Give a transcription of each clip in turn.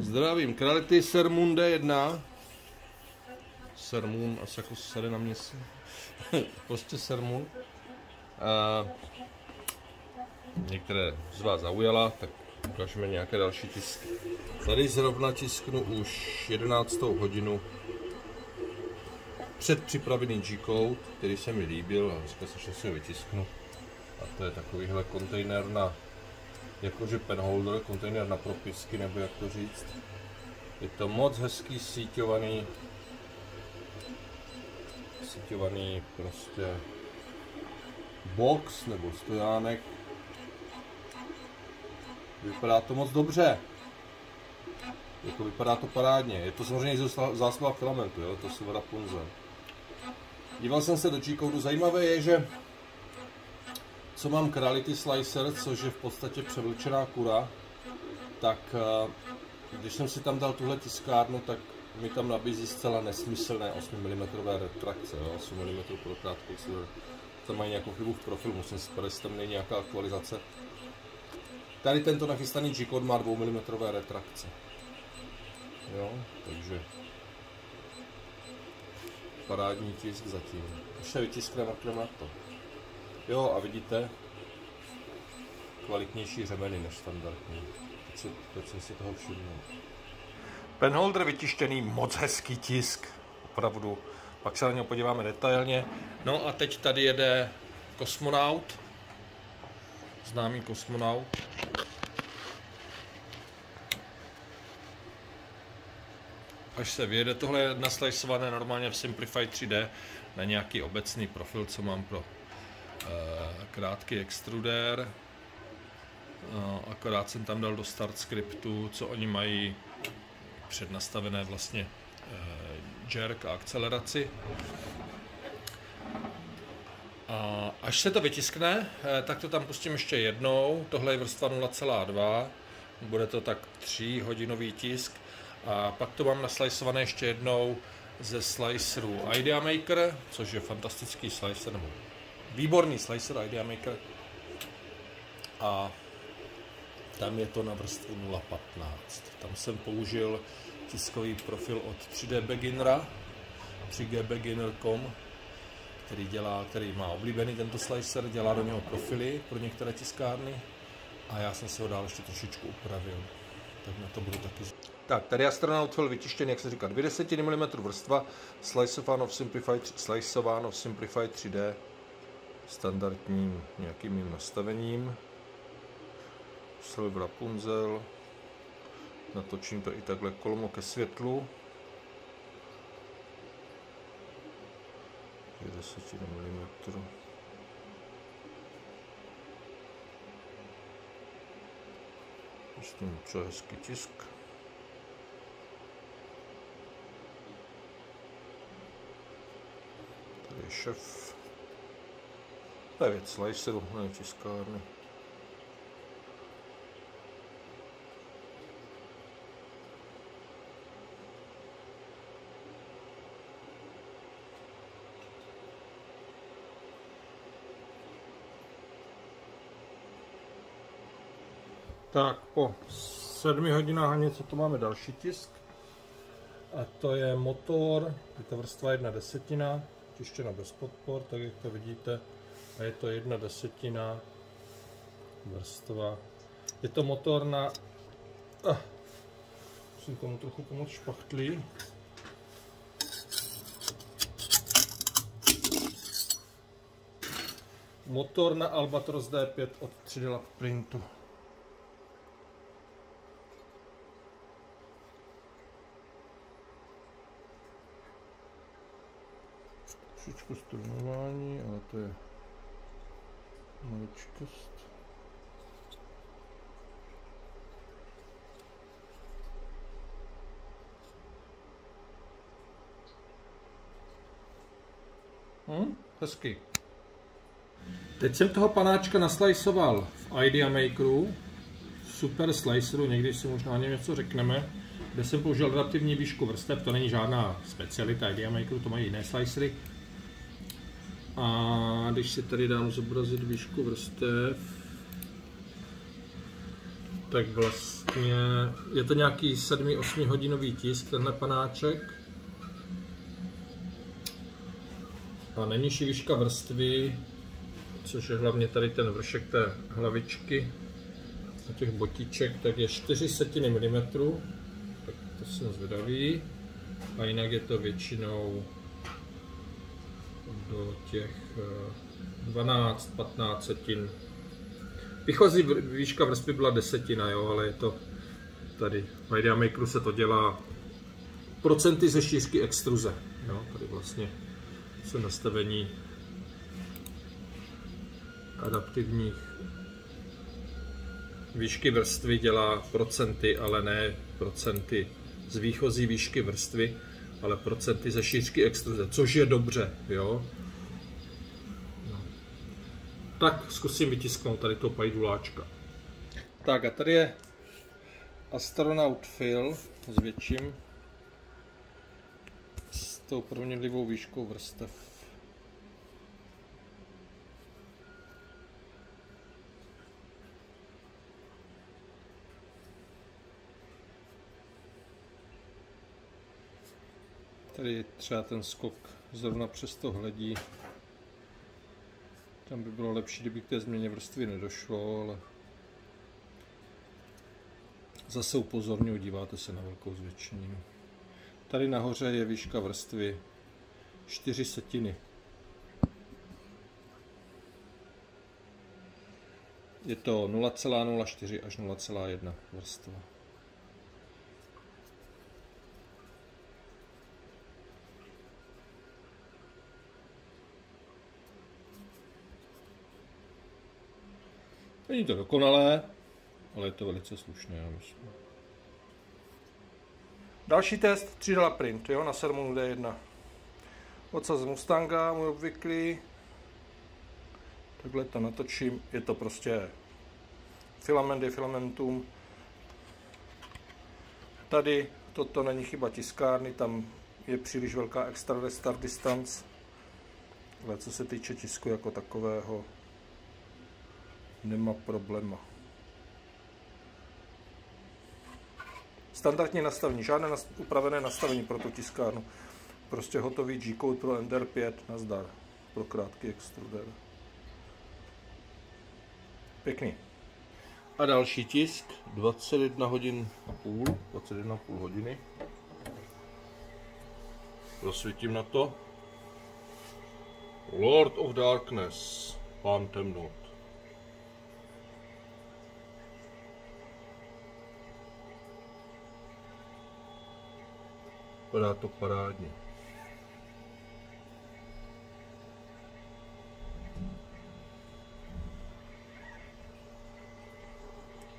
Zdravím, Krality Sermon D1. Sermon, asi jako sady na měsíc. prostě Sermon. A některé z vás zaujala, tak ukážeme nějaké další tisky. Tady zrovna tisknu už 11. hodinu předpřipravený G-code, který se mi líbil a dneska se si vytisknu. A to je takovýhle kontejner na jakože penholder, kontejner na propisky, nebo jak to říct. Je to moc hezký síťovaný, síťovaný prostě box nebo stojánek. Vypadá to moc dobře. Jako vypadá to parádně. Je to samozřejmě zásoba filamentu, jo? to voda Punze. Díval jsem se do G-Code. Zajímavé je, že co mám Krality Slicer, což je v podstatě převlčená kura, tak eh, když jsem si tam dal tuhle tiskárnu, tak mi tam nabízí zcela nesmyslné 8 mm retrakce, jo? 8 mm pro krátkou Tam mají nějakou chybu v profilu, musím si tam není nějaká aktualizace. Tady tento nachystaný G-Code má 2 mm retrakce. Jo, takže parádní tisk zatím. Ještě vytiskneme na to. Jo, a vidíte, kvalitnější řemeny než standardní. Teď, si, teď jsem si toho všiml. Penholder vytištěný, moc hezký tisk, opravdu. Pak se na něj podíváme detailně. No a teď tady jede kosmonaut, známý kosmonaut. Až se vyjede, tohle je naslajsované normálně v Simplify 3D na nějaký obecný profil, co mám pro krátký extrudér, eh, akorát jsem tam dal do start scriptu, co oni mají přednastavené vlastně eh, jerk a akceleraci. A až se to vytiskne, tak to tam pustím ještě jednou. Tohle je vrstva 0,2, bude to tak 3 hodinový tisk. A pak to mám naslajsované ještě jednou ze sliceru Idea Maker, což je fantastický slicer, nebo výborný slicer Idea Maker a tam je to na vrstvu 0.15. Tam jsem použil tiskový profil od 3D Beginnera, 3gbeginner.com, který, dělá, který má oblíbený tento slicer, dělá do něho profily pro některé tiskárny a já jsem se ho dál ještě trošičku upravil. Tak na to budu taky... Tak, tady astronaut byl vytištěný, jak se říká, 20 mm vrstva, sliceováno v Simplify, sliceováno v Simplify 3D, standardním nějakým nastavením. Silver Rapunzel. Natočím to i takhle kolmo ke světlu. Je 10 mm. Myslím, co hezký tisk. Tady je šef. Věc sliceru, ne tiskárny. Tak po sedmi hodinách a něco to máme další tisk. A to je motor, je to vrstva jedna desetina, tištěna bez podpor, tak jak to vidíte a je to jedna desetina vrstva. Je to motor na... Ah, musím tomu trochu pomoct špachtlí. Motor na Albatros D5 od 3D Lab Printu. Trošičku strunování, ale to je maličkost. Hm, hezky. Teď jsem toho panáčka naslajsoval v Idea Makeru, super sliceru, někdy si možná o něm něco řekneme, kde jsem použil relativní výšku vrstev, to není žádná specialita Idea Makeru, to mají jiné slicery, a když si tady dám zobrazit výšku vrstev, Tak vlastně je to nějaký 7-8 hodinový tisk, tenhle panáček. A nejnižší výška vrstvy, což je hlavně tady ten vršek té hlavičky a těch botiček, tak je 4 setiny milimetrů. Tak to jsem zvědavý. A jinak je to většinou do těch 12-15 eh, setin. Výchozí výška vrstvy byla desetina, jo, ale je to tady v Media Makeru se to dělá procenty ze šířky extruze. Jo, tady vlastně se nastavení adaptivních výšky vrstvy dělá procenty, ale ne procenty z výchozí výšky vrstvy, ale procenty ze šířky extruze, což je dobře, jo. Tak zkusím vytisknout tady to pajduláčka. Tak a tady je astronaut Phil s větším s tou proměnlivou výškou vrstev. Tady třeba ten skok zrovna přes to hledí. Tam by bylo lepší, kdyby k té změně vrstvy nedošlo, ale zase upozorňuji, díváte se na velkou zvětšení. Tady nahoře je výška vrstvy 4 setiny. Je to 0,04 až 0,1 vrstva. Není to dokonalé, ale je to velice slušné, já myslím. Další test 3 print, jo, na Sermonu D1. Ocas z Mustanga, můj obvyklý. Takhle to natočím, je to prostě filament je filamentum. Tady toto není chyba tiskárny, tam je příliš velká extra restart distance. Ale co se týče tisku jako takového, nemá problema. Standardní nastavení, žádné upravené nastavení pro tu tiskárnu. Prostě hotový G-code pro Ender 5, nazdar, pro krátký extruder. Pěkný. A další tisk, 21 hodin a půl, 21 půl hodiny. Rozsvítím na to. Lord of Darkness, pán temnot. Vypadá to parádně.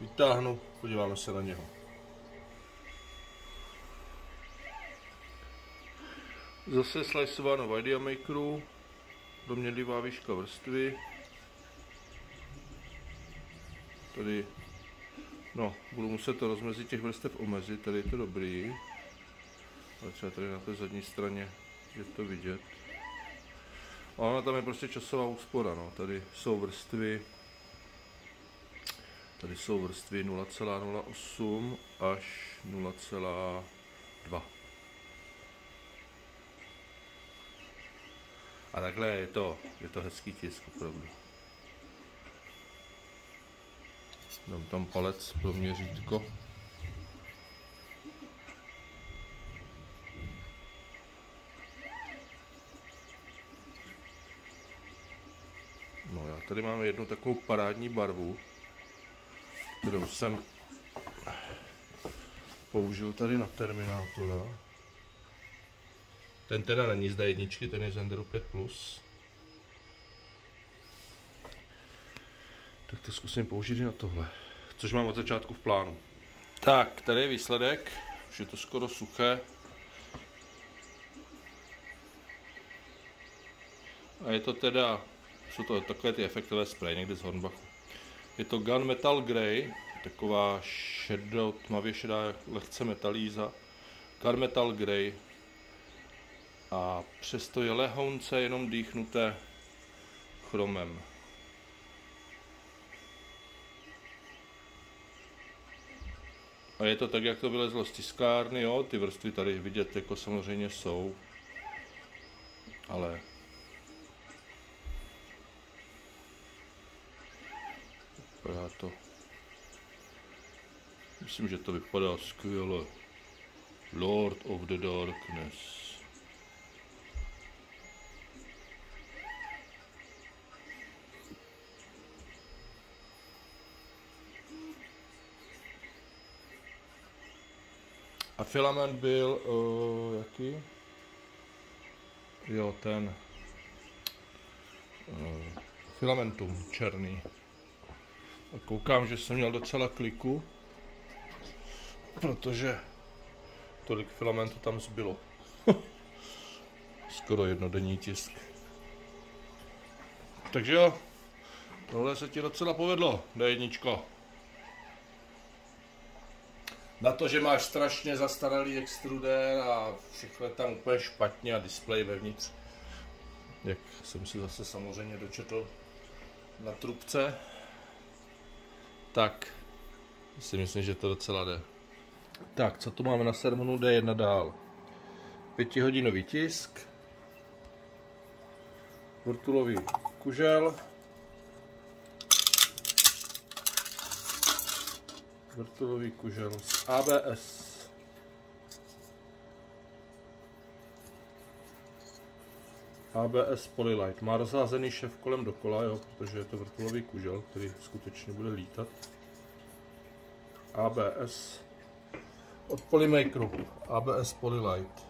Vytáhnu, podíváme se na něho. Zase sliceováno v Ideamakeru, doměrlivá výška vrstvy. Tady, no, budu muset to rozmezit těch vrstev omezit, tady je to dobrý. Ale třeba tady na té zadní straně je to vidět. A ona tam je prostě časová úspora, no. Tady jsou vrstvy, tady jsou vrstvy 0,08 až 0,2. A takhle je to, je to hezký tisk opravdu. Dám tam palec pro měřítko. Tady máme jednu takovou parádní barvu, kterou jsem použil tady na Terminátora. Ten teda není z D1, ten je z Enderu 5+. Tak to zkusím použít i na tohle, což mám od začátku v plánu. Tak, tady je výsledek, už je to skoro suché. A je to teda jsou to takové ty efektové spray někde z Hornbachu. Je to Gun Metal Grey, taková šedo, tmavě šedá, lehce metalíza. Gun Metal Grey. A přesto je lehounce jenom dýchnuté chromem. A je to tak, jak to vylezlo z tiskárny, jo, ty vrstvy tady vidět jako samozřejmě jsou. Ale vypadá to Myslím, že to vypadá skvěle. Lord of the Darkness. A filament byl, uh, jaký? Jo, ten. Uh, filamentum černý. Koukám, že jsem měl docela kliku, protože tolik filamentu tam zbylo. Skoro jednodenní tisk. Takže jo, tohle se ti docela povedlo, D1. Na to, že máš strašně zastaralý extruder a všechno je tam úplně špatně a displej vevnitř, jak jsem si zase samozřejmě dočetl na trubce, tak si myslím, že to docela jde. Tak, co tu máme na sermonu D1 dál? Pětihodinový tisk, vrtulový kužel, vrtulový kužel z ABS. ABS Polylight. Má rozházený šef kolem dokola, jo, protože je to vrtulový kužel, který skutečně bude lítat. ABS od Polymakeru. ABS Polylight.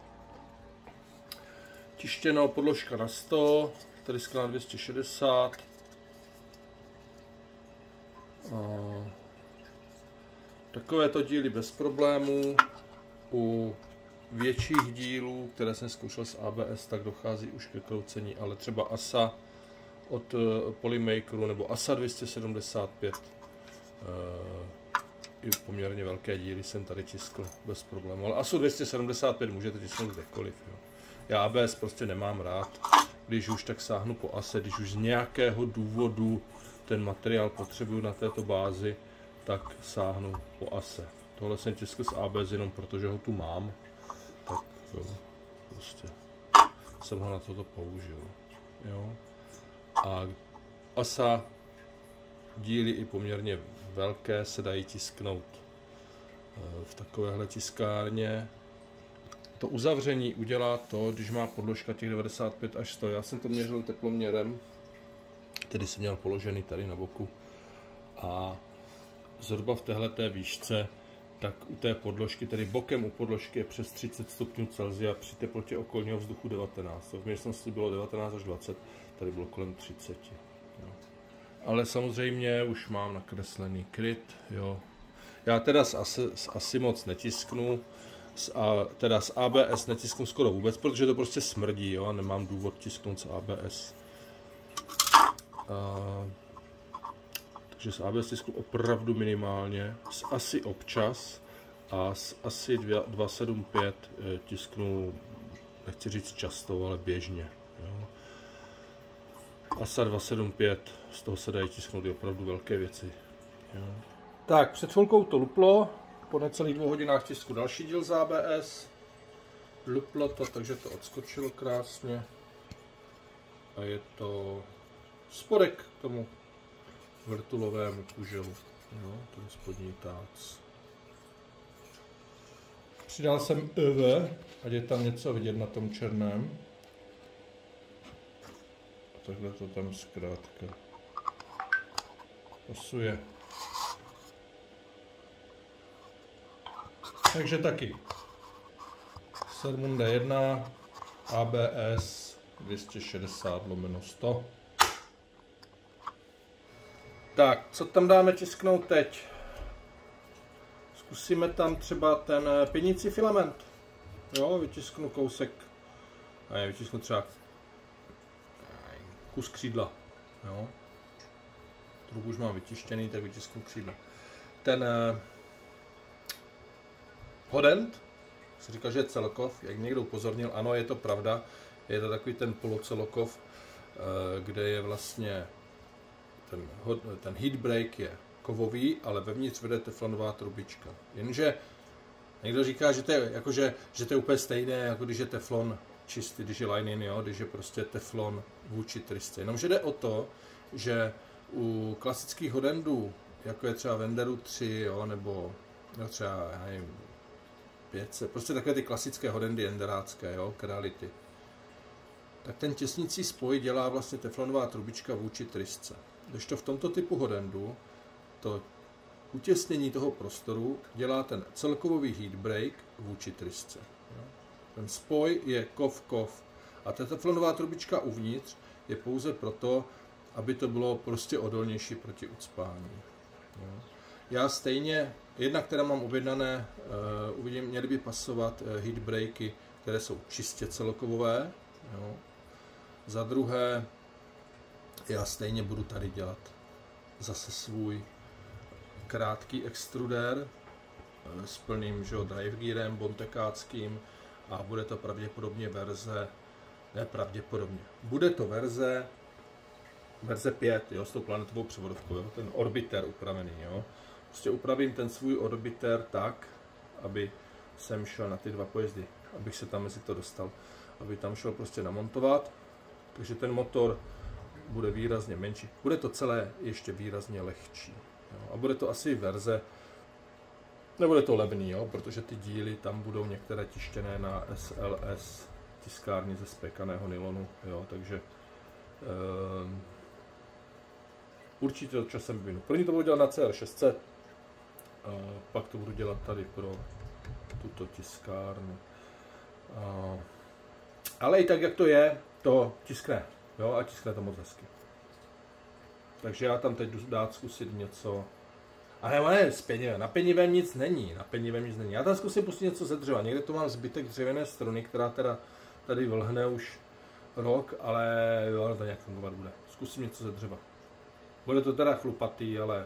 Tištěno podložka na 100, tady na 260. A Takovéto díly bez problémů. U větších dílů, které jsem zkoušel s ABS, tak dochází už ke kroucení, ale třeba ASA od eh, Polymakeru nebo ASA 275 eh, i poměrně velké díly jsem tady tiskl bez problémů. Ale ASU 275 můžete tisknout kdekoliv. Jo. Já ABS prostě nemám rád. Když už tak sáhnu po ASE, když už z nějakého důvodu ten materiál potřebuju na této bázi, tak sáhnu po ASE. Tohle jsem tiskl s ABS jenom protože ho tu mám, jo, prostě jsem ho na toto použil. Jo. A ASA díly i poměrně velké se dají tisknout eh, v takovéhle tiskárně. To uzavření udělá to, když má podložka těch 95 až 100. Já jsem to měřil teploměrem, tedy jsem měl položený tady na boku. A zhruba v této výšce, tak u té podložky, tedy bokem u podložky je přes 30 stupňů Celsia při teplotě okolního vzduchu 19. V městnosti bylo 19 až 20, tady bylo kolem 30. Jo. Ale samozřejmě už mám nakreslený kryt, jo. Já teda s asi, s asi moc netisknu, s a, teda s ABS netisknu skoro vůbec, protože to prostě smrdí, jo, a nemám důvod tisknout s ABS. A, takže s ABS tisku opravdu minimálně, s asi občas a s asi 275 eh, tisknu, nechci říct často, ale běžně. Jo. ASA 275, z toho se dají tisknout i opravdu velké věci. Jo. Tak, před chvilkou to luplo, po necelých dvou hodinách tisku další díl z ABS. Luplo to, takže to odskočilo krásně. A je to spodek k tomu vrtulovému kuželu. Jo, ten spodní tác. Přidal jsem EV, ať je tam něco vidět na tom černém. A takhle to tam zkrátka pasuje. Takže taky. Sermon D1, ABS 260 lomeno 100. Tak, co tam dáme tisknout teď? Zkusíme tam třeba ten eh, pěnicí filament. Jo, vytisknu kousek. A je, vytisknu třeba kus křídla. Jo. Trup už mám vytištěný, tak vytisknu křídla. Ten eh, hodent, se říká, že je celokov, jak někdo upozornil, ano, je to pravda, je to takový ten polocelokov, eh, kde je vlastně ten, ten heat break je kovový, ale vevnitř vede teflonová trubička. Jenže někdo říká, že to je, jakože, že to je úplně stejné, jako když je teflon čistý, když je line jo, když je prostě teflon vůči trysce. Jenomže jde o to, že u klasických hodendů, jako je třeba Venderu 3, jo, nebo no třeba, já nevím, 500, prostě takové ty klasické hodendy enderácké, jo, krality, tak ten těsnící spoj dělá vlastně teflonová trubička vůči trysce. Když to v tomto typu hodendu, to utěsnění toho prostoru dělá ten celkový heat break vůči trysce. Ten spoj je kov-kov a ta teflonová trubička uvnitř je pouze proto, aby to bylo prostě odolnější proti ucpání. Já stejně, jedna, která mám objednané, uh, uvidím, měly by pasovat uh, heat breaky, které jsou čistě celkovové. Jo. Za druhé, já stejně budu tady dělat zase svůj krátký extruder uh, s plným že, drive gearem bontekáckým a bude to pravděpodobně verze, ne pravděpodobně, bude to verze verze 5, jo, s tou planetovou převodovkou, jo, ten orbiter upravený, jo. Prostě upravím ten svůj orbiter tak, aby jsem šel na ty dva pojezdy, abych se tam mezi to dostal, aby tam šel prostě namontovat, takže ten motor bude výrazně menší. Bude to celé ještě výrazně lehčí. Jo. A bude to asi verze, nebude to levný, jo, protože ty díly tam budou některé tištěné na SLS tiskárně ze spekaného nylonu, jo, takže um, Určitě to časem vyvinu. První to budu dělat na CR600, a pak to budu dělat tady pro tuto tiskárnu. A, ale i tak, jak to je, to tiskne. Jo, a tiskne to moc hezky. Takže já tam teď jdu dát zkusit něco. A ne, ne, s penivem. Na penivém nic není. Na penivém nic není. Já tam zkusím pustit něco ze dřeva. Někde tu mám zbytek dřevěné struny, která teda tady vlhne už rok, ale jo, to nějak fungovat bude. Zkusím něco ze dřeva. Bude to teda chlupatý, ale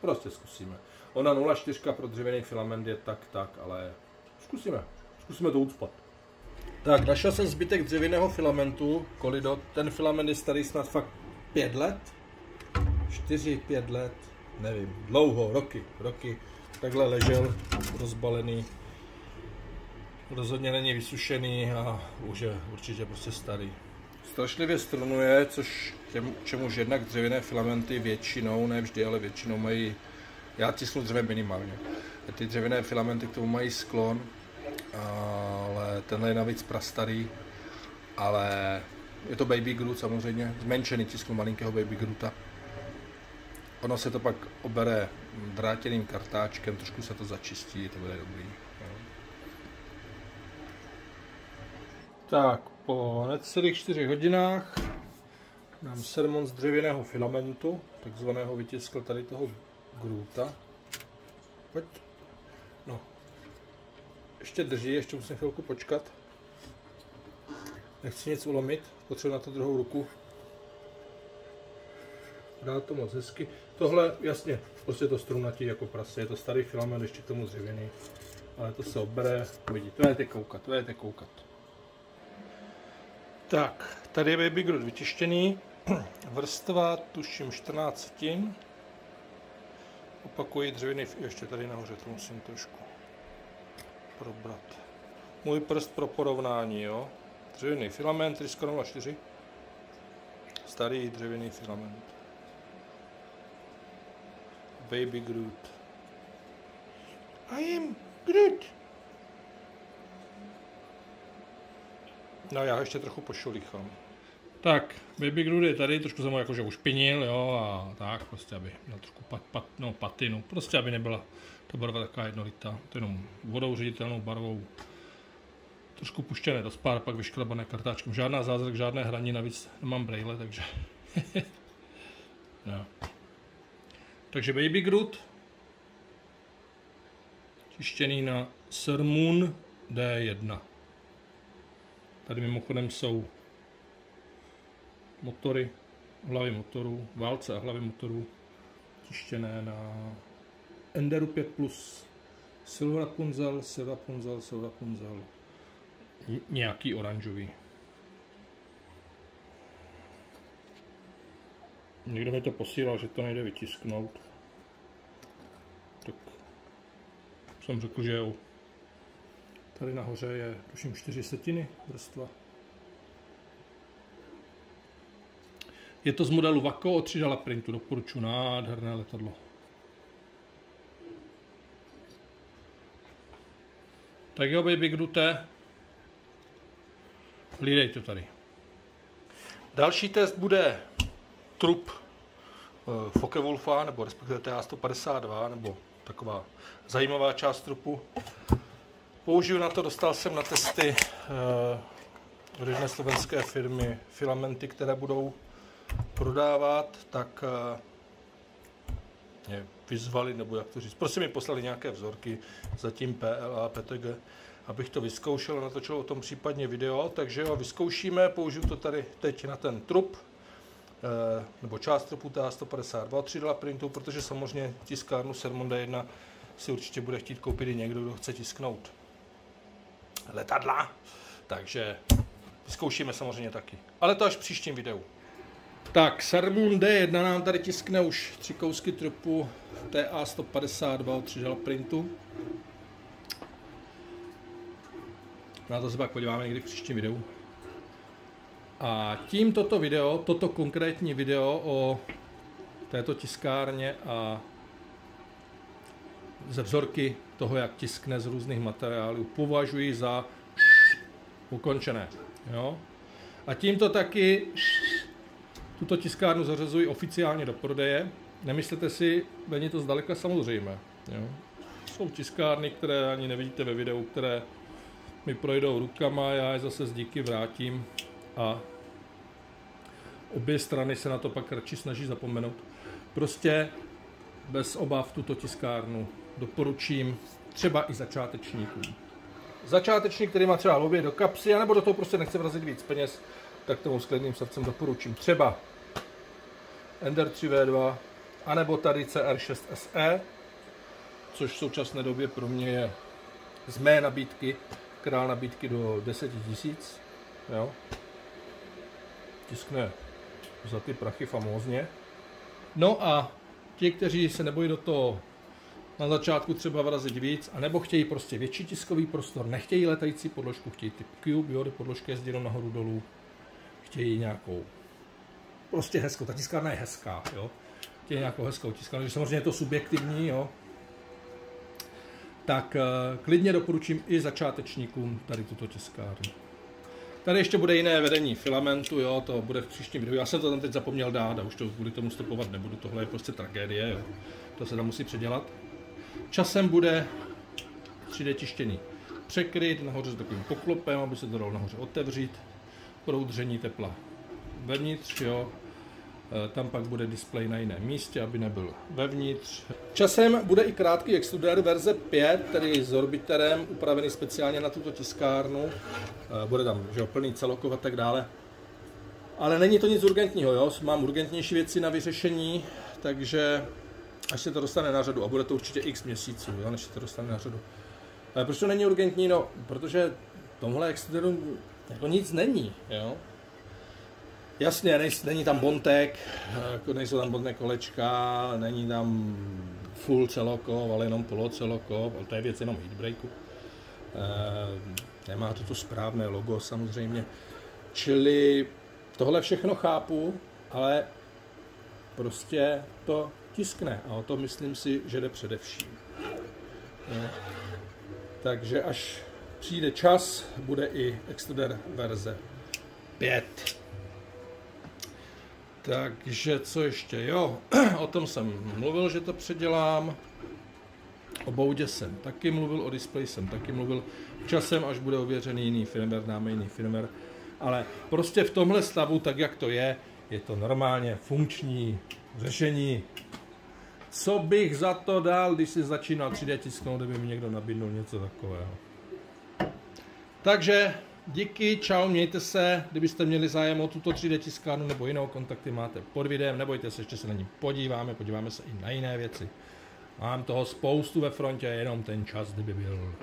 prostě zkusíme. Ona 0,4 pro dřevěný filament je tak, tak, ale zkusíme. Zkusíme to ucpat. Tak, našel jsem zbytek dřevěného filamentu, Kolidot. Ten filament je starý snad fakt 5 let. 4-5 let, nevím, dlouho, roky, roky. Takhle ležel, rozbalený. Rozhodně není vysušený a už je určitě prostě starý strašlivě strunuje, což těm, čemuž jednak dřevěné filamenty většinou, ne vždy, ale většinou mají, já tisknu dřevem minimálně, ty dřevěné filamenty k tomu mají sklon, ale tenhle je navíc prastarý, ale je to Baby Groot samozřejmě, zmenšený tisknu malinkého Baby Groota. Ono se to pak obere drátěným kartáčkem, trošku se to začistí, to bude dobrý. Tak, po necelých 4 hodinách nám sermon z dřevěného filamentu, takzvaného vytiskl tady toho grůta. Pojď. No. Ještě drží, ještě musím chvilku počkat. Nechci nic ulomit, potřebuji na to druhou ruku. Dá to moc hezky. Tohle, jasně, prostě to strunatí jako prase, je to starý filament, ještě k tomu dřevěný. Ale to se obere, uvidíte, to je koukat, to je koukat. Tak, tady je Baby Groot vytištěný. Vrstva, tuším 14 setin. Opakuji dřevěný, ještě tady nahoře, to musím trošku probrat. Můj prst pro porovnání, jo. Dřevěný filament, Trisko 04. Starý dřevěný filament. Baby Groot. I am Groot. No já ještě trochu pošulichám. Tak, Baby Groot je tady, trošku jsem ho jakože ušpinil, jo, a tak, prostě, aby měl trošku pat, pat, no, patinu, prostě, aby nebyla ta barva taková jednolitá, to jenom vodou ředitelnou barvou, trošku puštěné do spár, pak vyšklebané kartáčkem, žádná zázrak, žádné hraní, navíc nemám braille, takže, no. Takže Baby Groot, tištěný na Sermon D1. Tady mimochodem jsou motory, hlavy motorů, válce a hlavy motorů tištěné na Enderu 5 Plus Silver Punzel, Silver Punzel, Silver Punzel, nějaký oranžový. Někdo mi to posílal, že to nejde vytisknout. jsem řekl, že jo. Tady nahoře je, tuším, čtyři setiny vrstva. Je to z modelu Vaco od 3 printu, doporučuji, nádherné letadlo. Tak jo, baby, grute. Hlídej to tady. Další test bude trup eh, Focke-Wulfa, nebo respektive TA-152, nebo taková zajímavá část trupu. Použiju na to, dostal jsem na testy uh, jedné slovenské firmy filamenty, které budou prodávat, tak uh, mě vyzvali, nebo jak to říct, prostě mi poslali nějaké vzorky, zatím PLA, PTG, abych to vyzkoušel natočil o tom případně video, takže ho vyzkoušíme, použiju to tady teď na ten trup, eh, nebo část trupu TA152 3D printu, protože samozřejmě tiskárnu Sermon D1 si určitě bude chtít koupit i někdo, kdo chce tisknout letadla, takže vyzkoušíme samozřejmě taky. Ale to až v příštím videu. Tak, Sermon D1 nám tady tiskne už tři kousky trupu TA152 od 3D printu. Na to se pak podíváme někdy v příštím videu. A tím toto video, toto konkrétní video o této tiskárně a ze vzorky toho, jak tiskne z různých materiálů, považuji za ukončené. Jo? A tímto taky tuto tiskárnu zařazuji oficiálně do prodeje. Nemyslete si, není to zdaleka samozřejmé. Jo? Jsou tiskárny, které ani nevidíte ve videu, které mi projdou rukama, já je zase z díky vrátím a obě strany se na to pak radši snaží zapomenout. Prostě bez obav tuto tiskárnu doporučím třeba i začátečníkům. Začátečník, který má třeba lobě do kapsy, anebo do toho prostě nechce vrazit víc peněz, tak tomu s klidným srdcem doporučím třeba Ender 3V2, anebo tady CR6 SE, což v současné době pro mě je z mé nabídky král nabídky do 10 tisíc. Jo. Tiskne za ty prachy famózně. No a ti, kteří se nebojí do toho na začátku třeba vrazit víc, anebo chtějí prostě větší tiskový prostor, nechtějí letající podložku, chtějí typ Cube, jo, podložka jezdí nahoru dolů, chtějí nějakou prostě hezkou, ta tiskárna je hezká, jo, chtějí nějakou hezkou tiskárnu, takže samozřejmě je to subjektivní, jo, tak eh, klidně doporučím i začátečníkům tady tuto tiskárnu. Tady ještě bude jiné vedení filamentu, jo, to bude v příštím videu. Já jsem to tam teď zapomněl dát a už to kvůli tomu stopovat nebudu, tohle je prostě tragédie, jo. To se tam musí předělat. Časem bude 3D tištění překryt nahoře s takovým poklopem, aby se to dalo nahoře otevřít, proudření tepla vevnitř, jo, Eh, tam pak bude display na jiném místě, aby nebyl vevnitř. Časem bude i krátký extruder verze 5, tedy s orbiterem, upravený speciálně na tuto tiskárnu. Eh, bude tam že jo, plný celokov a tak dále. Ale není to nic urgentního, jo? mám urgentnější věci na vyřešení, takže až se to dostane na řadu, a bude to určitě x měsíců, jo, než se to dostane na řadu. Ale proč to není urgentní? No, protože tomhle extruderu jako nic není, jo? Jasně, není tam bontek, jako nejsou tam bontek kolečka, není tam full celokov, ale jenom polocelokov, ale to je věc jenom heatbreaku. E, nemá to to správné logo samozřejmě. Čili tohle všechno chápu, ale prostě to tiskne a o to myslím si, že jde především. E, takže až přijde čas, bude i Extruder verze 5. Takže co ještě? Jo, o tom jsem mluvil, že to předělám. O boudě jsem taky mluvil, o displeji jsem taky mluvil. Časem, až bude ověřený jiný firmware, dáme jiný firmware. Ale prostě v tomhle stavu, tak jak to je, je to normálně funkční řešení. Co bych za to dal, když si začínal 3D tisknout, kdyby mi někdo nabídnul něco takového. Takže Díky, čau, mějte se. Kdybyste měli zájem o tuto 3D tiskárnu nebo jinou, kontakty máte pod videem. Nebojte se, ještě se na ní podíváme, podíváme se i na jiné věci. Mám toho spoustu ve frontě, jenom ten čas, kdyby byl.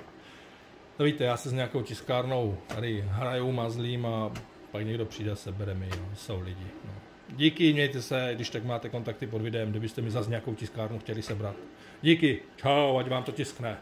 To víte, já se s nějakou tiskárnou tady hraju, mazlím a pak někdo přijde a sebere mi, no, jsou lidi. No. Díky, mějte se, když tak máte kontakty pod videem, kdybyste mi zase nějakou tiskárnu chtěli sebrat. Díky, čau, ať vám to tiskne.